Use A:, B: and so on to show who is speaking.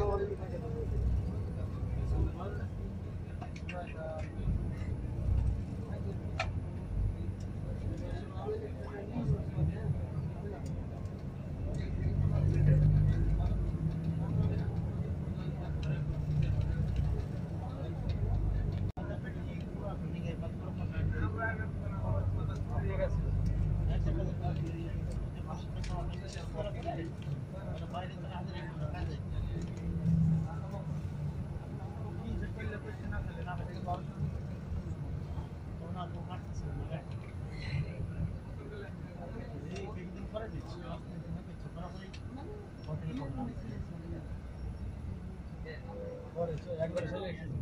A: Thank you. একবার চলে এসেছে